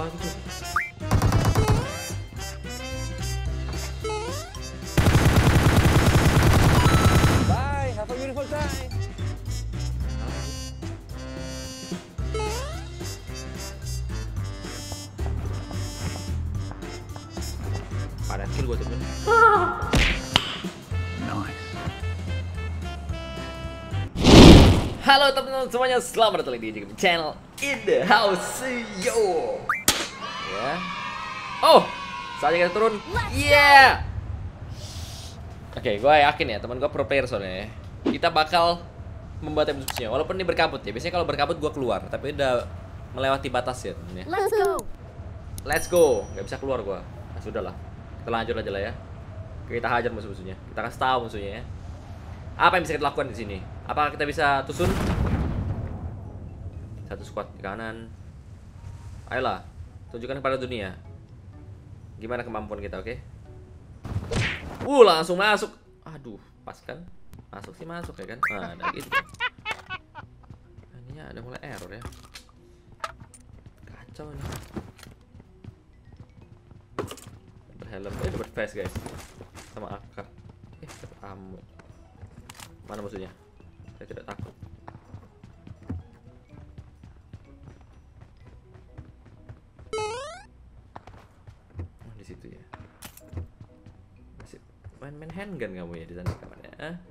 lagi tuh. Bye, have a beautiful time. Pada kill gua temen. Halo teman-teman semuanya, selamat datang di Channel in the house, yo. Saatnya kita turun. Yeah. Oke, gue yakin ya teman gue pro player soalnya. ya. Kita bakal membantai musuhnya, walaupun ini berkabut ya. Biasanya kalau berkabut gue keluar, tapi udah melewati batas ya temennya. Let's go. Let's go, nggak bisa keluar gua. Nah, sudah lah, kita lanjut aja lah ya. Kita hajar musuh-musuhnya. Kita kasih tahu musuhnya ya. Apa yang bisa kita lakukan di sini? Apakah kita bisa tusun? Satu squad di kanan. Ayolah, tunjukkan kepada dunia. Gimana kemampuan kita, oke? Uh, langsung masuk. Aduh, pas kan? Masuk sih masuk ya kan? Nah, ada gitu. Ini ada mulai error ya. Kacau nih. Berhelm, eh dapat vest guys, sama AK. Eh dapat ammo. Mana musuhnya? Saya tidak takut. Handgun kamu ya di sana kamarnya?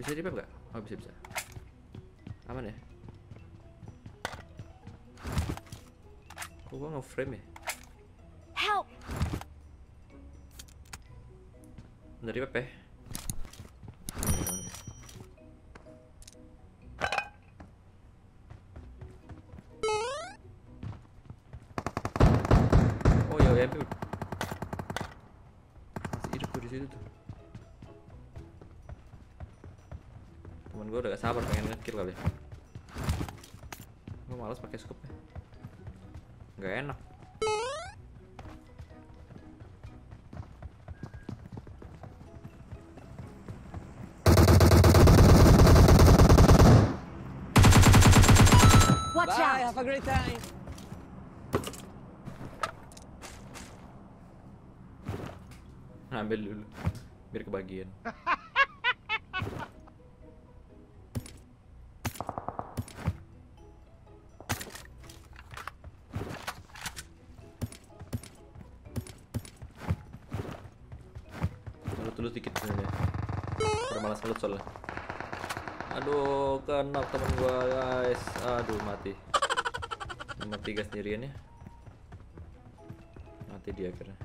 Bisa di nggak? Oh bisa bisa. Aman ya? Kok gua nge-frame ya? Help. Dari PP. Oh ya, ya, gue udah gak sabar pengen ngekill kali. Gue males pakai scope ya. Gak enak. Watch Bye, out. have a great time. Ambil dulu biar kebagian. Dulu dikit sebenarnya. Udah malas ngelut soalnya. Aduh, kena temen gua guys. Aduh, mati. Nomor tiga sendirian ya. Mati dia akhirnya.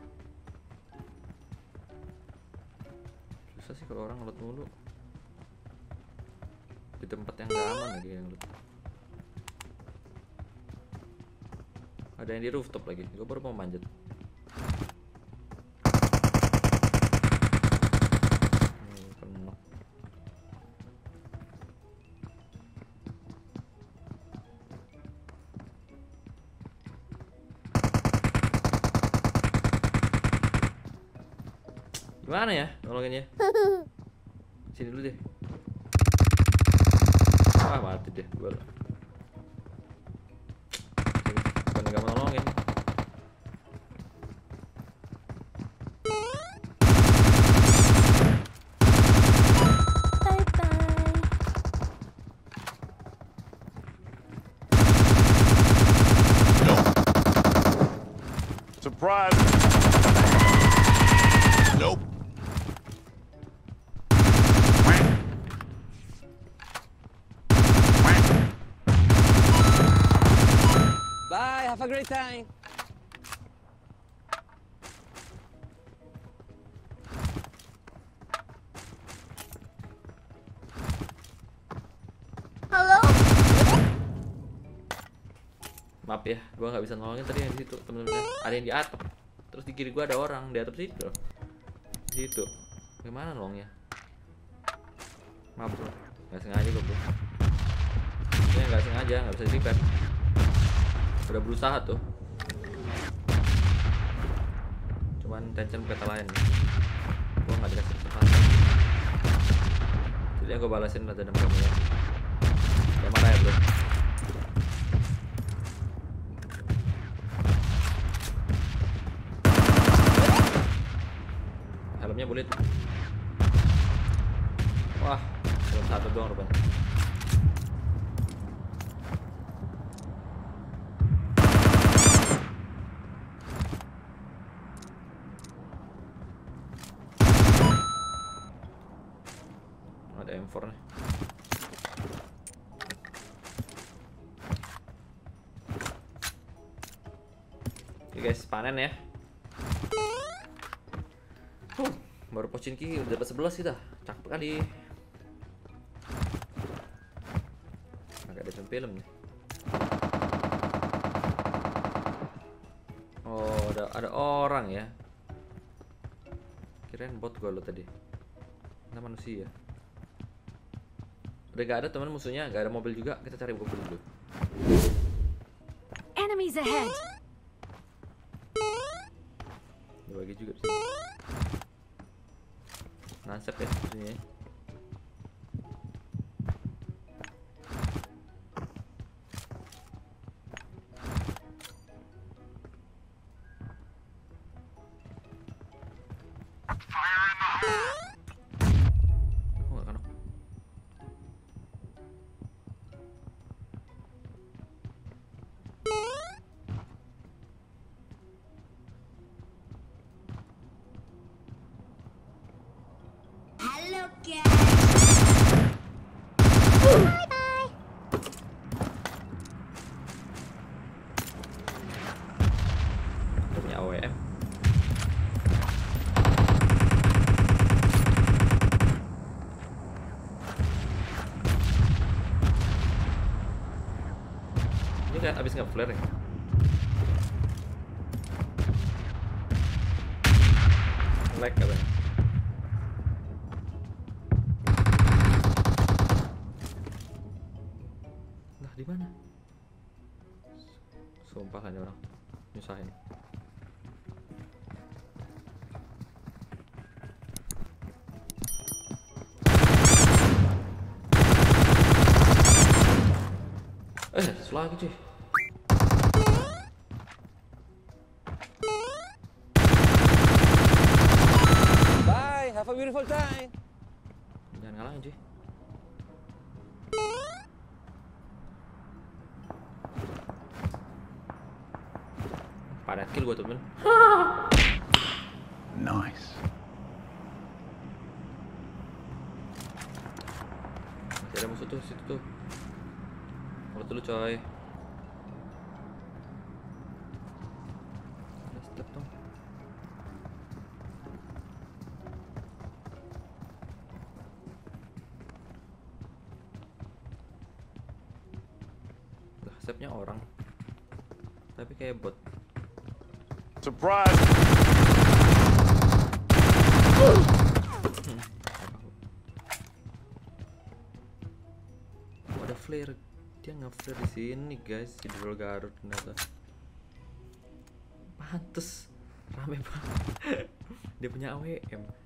susah sih kalau orang ngelut mulu di tempat yang gak aman lagi yang ngelut ada yang di rooftop lagi gue baru mau manjat Gimana ya nolonginnya? Sini dulu deh. Ah mati deh gue. Bukan nggak mau nolongin. Surprise! Nope. A great time. Halo? Maaf ya, gua nggak bisa nolongin tadi yang di situ temen-temennya. Ada yang di atap. Terus di kiri gua ada orang di atap situ. Di situ. Gimana nolongnya? Maaf bro, nggak sengaja gua bro. Ini nggak sengaja, nggak bisa di repair. Udah berusaha tuh. Cuman tension kata lain. Gua nggak dikasih kesempatan. Jadi gua balasin rada dendam kamu ya. Yang mana ya bro? Helmnya boleh tuh. Wah, cuma satu doang rupanya. Ada M4 nih. Oke guys, panen ya. Huh, baru Pochinki udah dapat 11 kita. Cakep kali. Agak ada film nih. Oh, ada ada orang ya. Kirain bot gua lo tadi. Nah manusia. Udah gak ada teman musuhnya, gak ada mobil juga. Kita cari mobil dulu. Enemies ahead. Ada bagi juga. Nansep ya sini kan abis nggak flare ya? Lag katanya. Mana? Sumpah kan orang nyusahin. Eh, selagi cuy. Padat kill gua temen. Nice. Masih ada musuh tuh situ tuh. Kalau dulu coy. Ada step dong. Lah, stepnya orang. Tapi kayak bot. Surprise! Oh, ada flare. Dia nggak flare di sini guys. Di Dol Garut ternyata. Pantes rame banget. Dia punya AWM.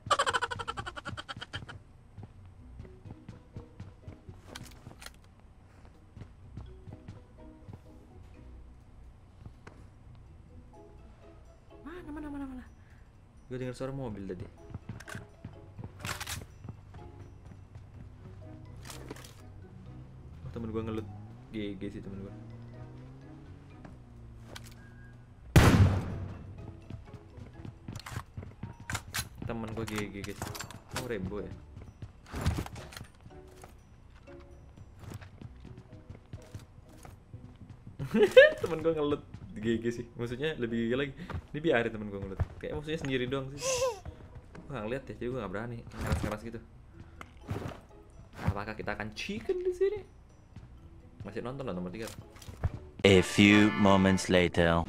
Gue dengar suara mobil tadi. Oh, temen gue ngelut GG sih temen gue. Temen gue GG guys. Oh Rembo ya. temen gue ngelut GG sih maksudnya lebih gila lagi ini biarin temen gue ngelut kayak maksudnya sendiri doang sih. Gue gak ngeliat ya jadi gue gak berani. Keras-keras gitu. Apakah kita akan chicken di sini? Masih nonton lah nomor tiga. A few moments later.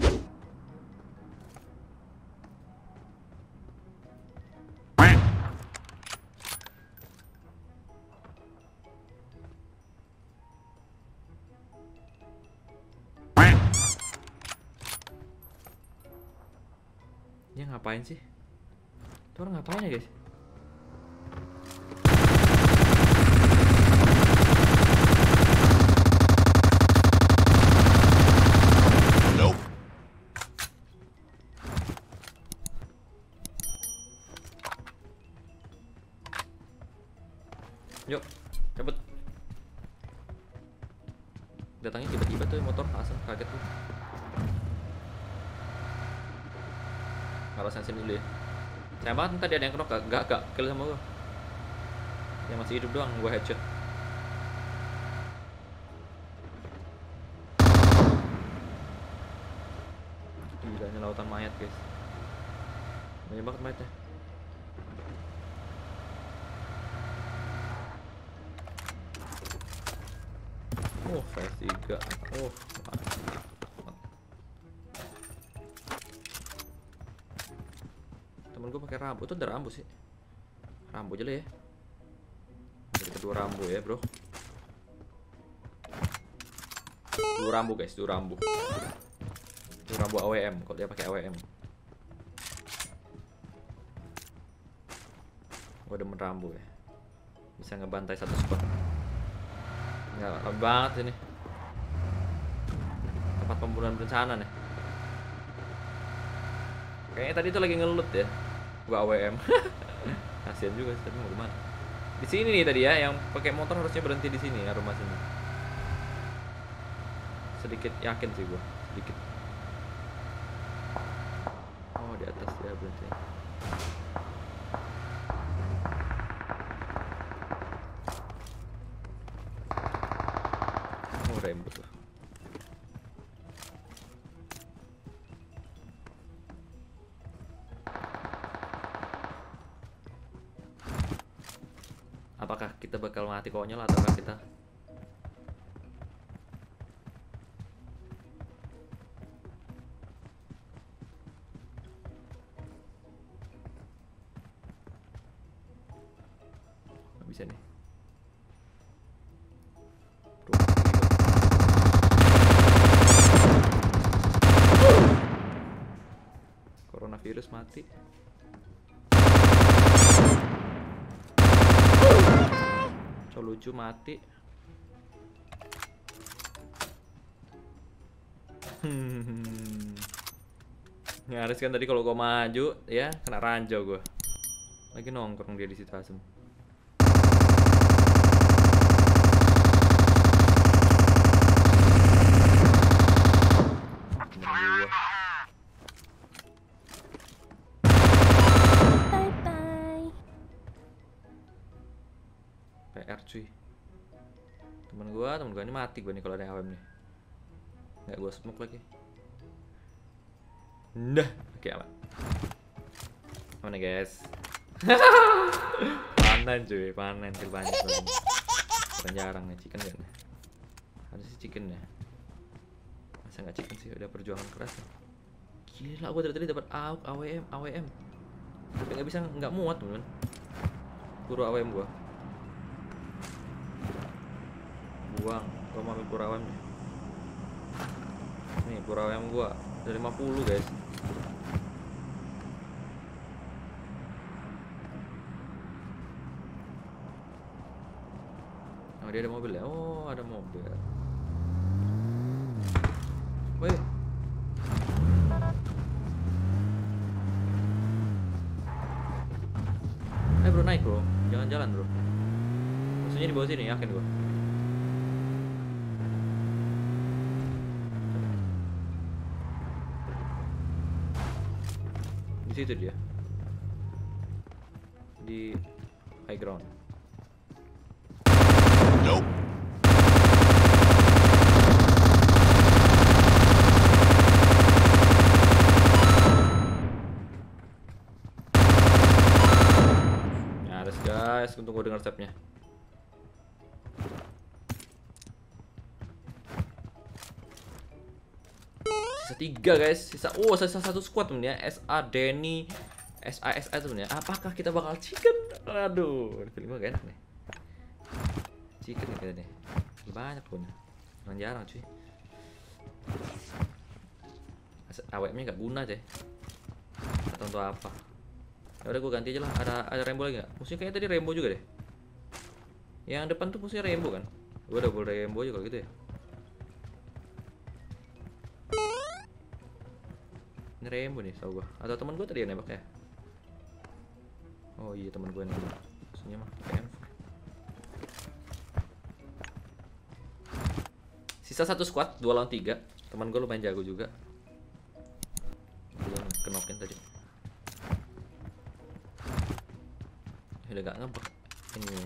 Yuk, cabut. Datangnya tiba-tiba tuh motor asal kaget tuh. Harus sensin dulu ya. Sayang banget tadi ada yang kena gak, gak, gak kill sama gua. Yang masih hidup doang gua headshot. Ini lautan mayat guys. Banyak banget mayatnya. Oh, flash 3. Oh. Temen gue pakai rambu, itu ada rambu sih. Rambu aja lah ya. Jadi kedua rambu ya, bro. Dua rambu guys, dua rambu. Dua rambu AWM, kalau dia pakai AWM. Gue demen rambu ya. Bisa ngebantai satu spot. Nggak lama banget ini. Tempat pembunuhan berencana nih. Kayaknya tadi tuh lagi ngelut ya. Gua AWM. Kasian juga sih, tapi mau ke mana? Di sini nih tadi ya, yang pakai motor harusnya berhenti di sini ya rumah sini. Sedikit yakin sih gua, sedikit. Oh di atas ya berhenti. Bakal mati konyol ataukah kita mati. Hmm. Nyaris kan tadi kalau gua maju ya kena ranjau gua. Lagi nongkrong dia di situ asem. Bye bye. PR cuy temen gua temen gua ini mati gua nih kalau ada yang AWM nih. Nggak gua smoke lagi. Dah, oke aman. Mana guys. Panen cuy, panen kill banyak banget Bukan jarang nih, chicken kan Harusnya chicken ya. Masa nggak chicken sih, udah perjuangan keras. Ya. Gila, gua dari tadi dapat AWM, AWM Tapi nggak bisa, nggak muat temen Buru AWM gua buang. Gua mau ambil pura AWM nih nih pura AWM gua ada 50 guys. Oh dia ada mobil ya? Oh ada mobil. Woi. Eh bro naik bro, jangan jalan bro. Maksudnya di bawah sini yakin gua. Situ dia. Di high ground. Nope. Nyaris guys, untung gue denger stepnya. Tiga guys, sisa oh sisa satu squad temen ya. SA Denny, SA SA temen ya. Apakah kita bakal chicken? Aduh, feeling gak enak nih. Chicken nih kita nih. Banyak pun. Jarang jarang cuy. Awetnya gak guna cuy. Atau untuk apa? Ya udah gue ganti aja lah. Ada ada rainbow lagi nggak? Musuhnya kayaknya tadi rainbow juga deh. Yang depan tuh musuhnya rainbow kan? Gue double rainbow aja kalau gitu ya. Ini rainbow nih, tau gue. Atau teman gue tadi yang nembak ya? Oh iya teman gue nembak. Musuhnya mah M4. Sisa satu squad, dua lawan tiga. Teman gue lumayan jago juga. Belum kenokin tadi. udah gak ngebek ini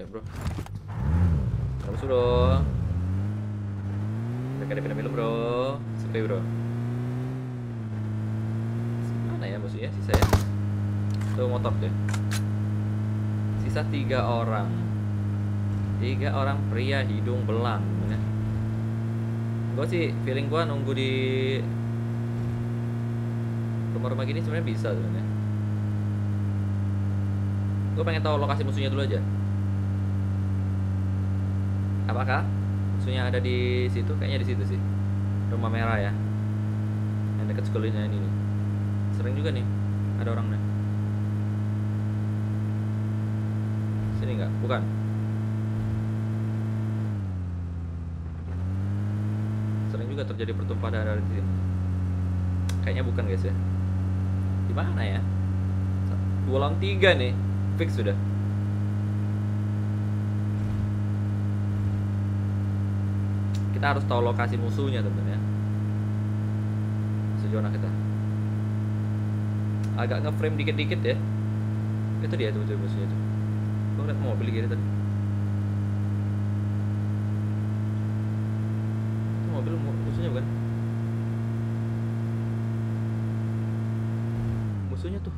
ya bro kamu suruh mereka ada film bro. Sepi bro. Mana ya musuhnya sisa ya? Tuh motor deh sisa tiga orang. Tiga orang pria hidung belang ya. gue sih feeling gue nunggu di rumah-rumah gini sebenarnya bisa sebenarnya. Gue pengen tahu lokasi musuhnya dulu aja apakah musuhnya ada di situ? Kayaknya di situ sih. Rumah merah ya. Yang dekat sekolahnya ini nih. Sering juga nih ada orangnya. Sini nggak? Bukan. Sering juga terjadi pertumpahan darah di sini. Kayaknya bukan guys ya. Di mana ya? Dua lawan tiga nih. Fix sudah kita harus tahu lokasi musuhnya temen ya sejauh mana kita. Agak ngeframe dikit-dikit ya. Itu dia tuh, musuhnya tuh. Gue ngeliat mobil gitu tadi. Itu mobil mu- musuhnya bukan? Musuhnya tuh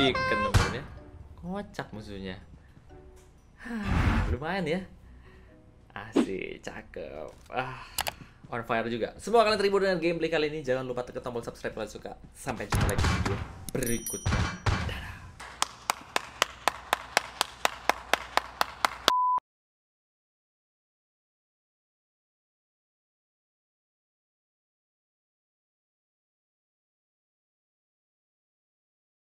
chicken temen ya. Kocak musuhnya. Lumayan ya. Asik, cakep. Ah, on fire juga. Semoga kalian terhibur dengan gameplay kali ini. Jangan lupa tekan tombol subscribe kalau suka. Sampai jumpa lagi di video berikutnya.